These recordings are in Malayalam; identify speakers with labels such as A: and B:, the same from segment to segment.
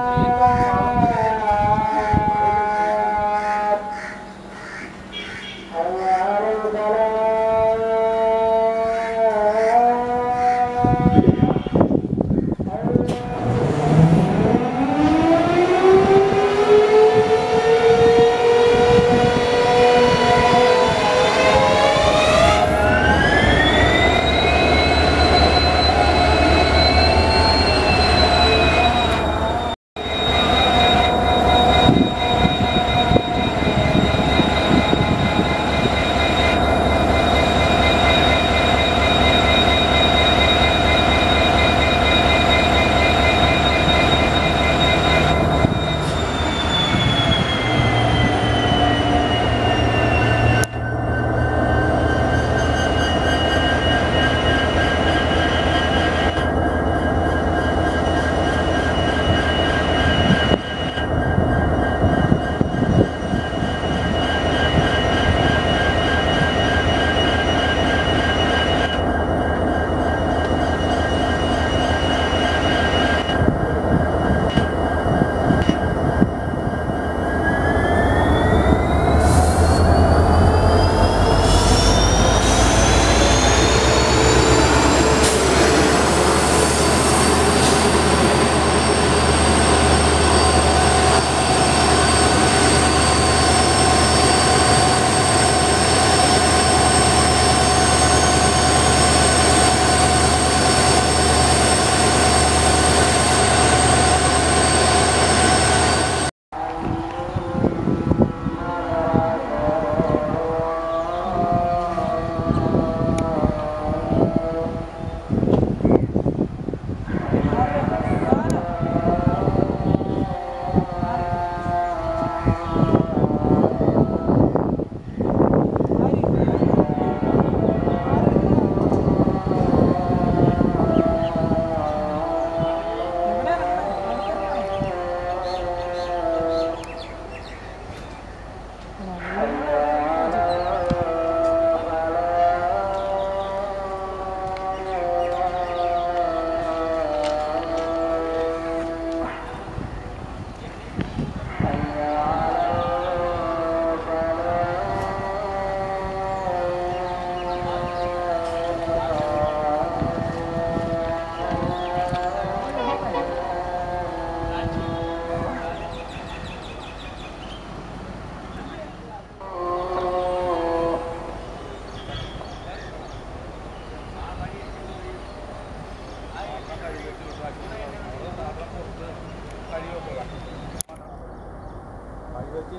A: Bye.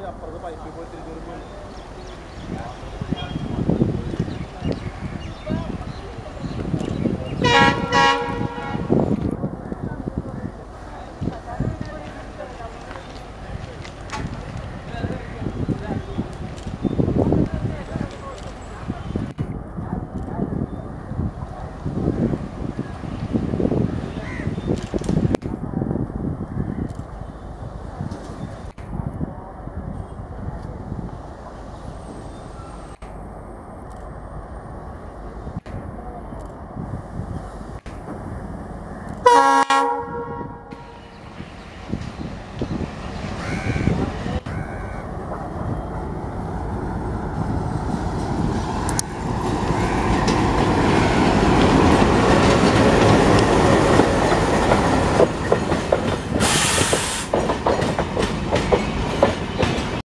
A: അപ്പുറത്ത് പൈപ്പിൽ പോയി തിരിച്ചു